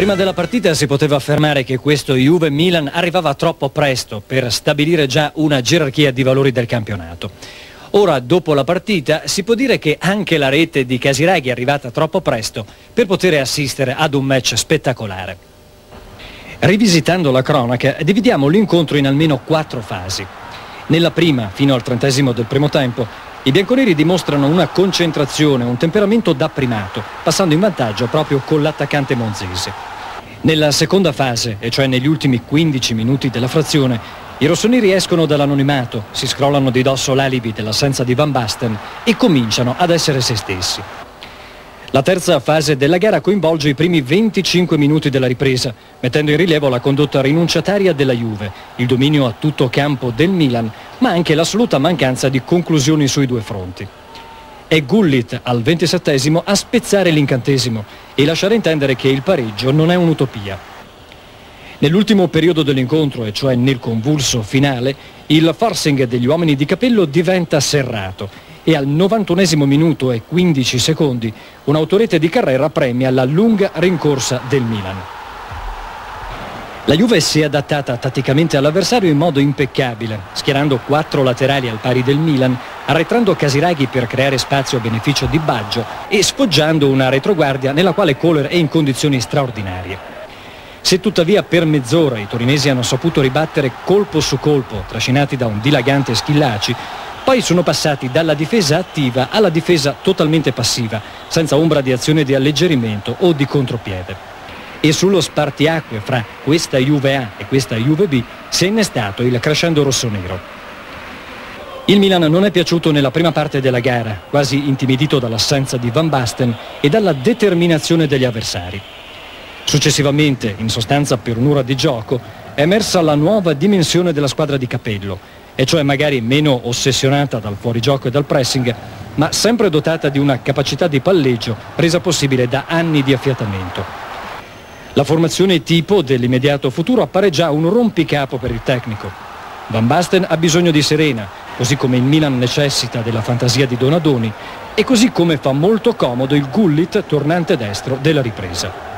Prima della partita si poteva affermare che questo Juve-Milan arrivava troppo presto per stabilire già una gerarchia di valori del campionato. Ora, dopo la partita, si può dire che anche la rete di Casiraghi è arrivata troppo presto per poter assistere ad un match spettacolare. Rivisitando la cronaca, dividiamo l'incontro in almeno quattro fasi. Nella prima, fino al trentesimo del primo tempo, i bianconeri dimostrano una concentrazione, un temperamento da primato, passando in vantaggio proprio con l'attaccante monzese. Nella seconda fase, e cioè negli ultimi 15 minuti della frazione, i rossoneri escono dall'anonimato, si scrollano di dosso l'alibi dell'assenza di Van Basten e cominciano ad essere se stessi. La terza fase della gara coinvolge i primi 25 minuti della ripresa, mettendo in rilievo la condotta rinunciataria della Juve, il dominio a tutto campo del Milan, ma anche l'assoluta mancanza di conclusioni sui due fronti. È Gullit al 27 a spezzare l'incantesimo e lasciare intendere che il pareggio non è un'utopia. Nell'ultimo periodo dell'incontro, e cioè nel convulso finale, il forcing degli uomini di capello diventa serrato e al 91 minuto e 15 secondi un'autorete di Carrera premia la lunga rincorsa del Milan. La Juve si è adattata tatticamente all'avversario in modo impeccabile, schierando quattro laterali al pari del Milan, arretrando Casiraghi per creare spazio a beneficio di Baggio e sfoggiando una retroguardia nella quale Kohler è in condizioni straordinarie. Se tuttavia per mezz'ora i torinesi hanno saputo ribattere colpo su colpo, trascinati da un dilagante Schillaci, poi sono passati dalla difesa attiva alla difesa totalmente passiva, senza ombra di azione di alleggerimento o di contropiede e sullo spartiacque fra questa Juve A e questa Juve B si è innestato il crescendo rossonero. Il Milan non è piaciuto nella prima parte della gara, quasi intimidito dall'assenza di Van Basten e dalla determinazione degli avversari. Successivamente, in sostanza per un'ora di gioco, è emersa la nuova dimensione della squadra di Capello, e cioè magari meno ossessionata dal fuorigioco e dal pressing, ma sempre dotata di una capacità di palleggio resa possibile da anni di affiatamento. La formazione tipo dell'immediato futuro appare già un rompicapo per il tecnico. Van Basten ha bisogno di Serena, così come il Milan necessita della fantasia di Donadoni e così come fa molto comodo il Gullit tornante destro della ripresa.